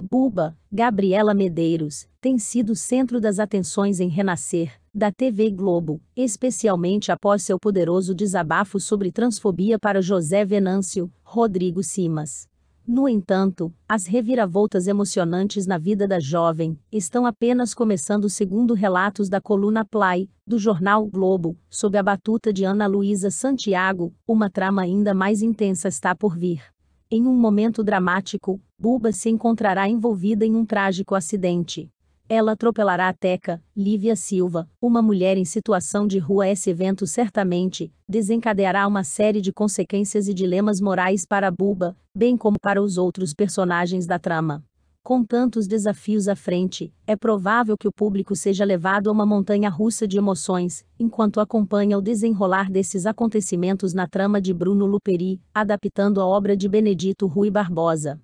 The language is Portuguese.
Buba, Gabriela Medeiros, tem sido centro das atenções em Renascer, da TV Globo, especialmente após seu poderoso desabafo sobre transfobia para José Venâncio, Rodrigo Simas. No entanto, as reviravoltas emocionantes na vida da jovem estão apenas começando segundo relatos da coluna Play, do jornal Globo, sob a batuta de Ana Luísa Santiago, uma trama ainda mais intensa está por vir. Em um momento dramático, Buba se encontrará envolvida em um trágico acidente. Ela atropelará a Teca, Lívia Silva, uma mulher em situação de rua. Esse evento certamente desencadeará uma série de consequências e dilemas morais para Buba, bem como para os outros personagens da trama. Com tantos desafios à frente, é provável que o público seja levado a uma montanha russa de emoções, enquanto acompanha o desenrolar desses acontecimentos na trama de Bruno Luperi, adaptando a obra de Benedito Rui Barbosa.